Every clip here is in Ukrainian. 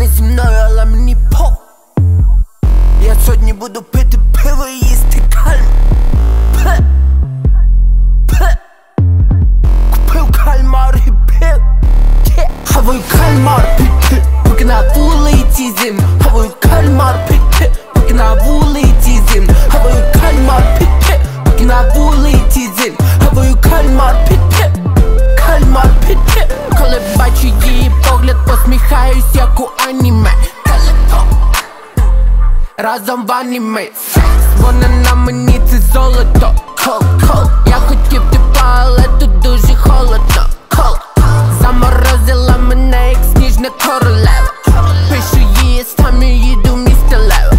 не зі мною, але мені по. Я сьогодні буду пити пиво і їсти кальм. Пе. Пе. Купив кальмар і пив. Хаваю кальмар. Пити, поки на вулиці зим. Хаваю кальмар. Пити, поки на вулиці зим. Хаваю кальмар. Пити, поки на вулиці зим. Хаваю кальмар. Пити, кальмар. Пити Коли бачу її погляд, посміхаюсь, у аніме. Разом в аніме. Вона на мені це золото. Кол, кол Я хотів типа, але тут дуже холодно. Кол Заморозила мене, як сніжна королева Пишу її сам їду місто Лево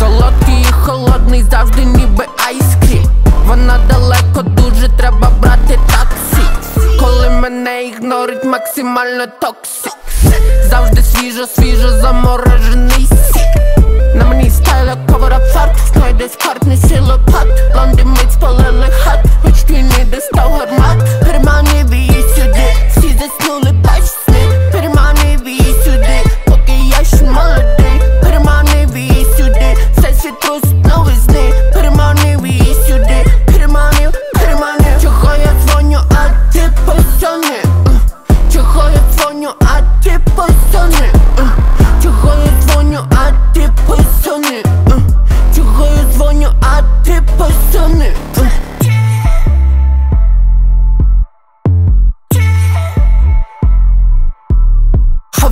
Солодкий і холодний, завжди ніби айскрім Вона далеко, дуже треба брати таксі. Коли мене ігнорить, максимально токсик Завжди свіжо, свіжо заморожений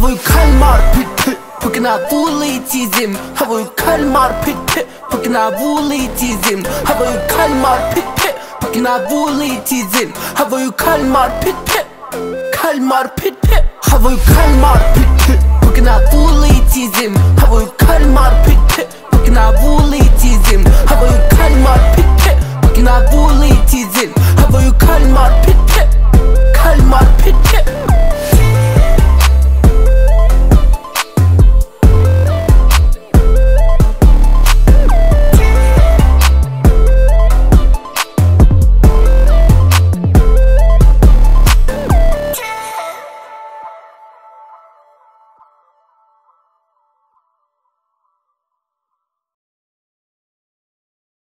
Хаваю кальмар пити, поки на вулиці зим Хаваю кальмар пити, поки на вулиці зим Хаваю кальмар пити, поки на вулиці зим Хаваю кальмар пити, кальмар пити Хаваю кальмар пити, поки на вулиці зим Хаваю кальмар